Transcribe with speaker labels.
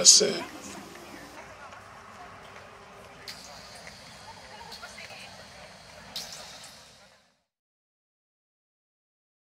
Speaker 1: I said,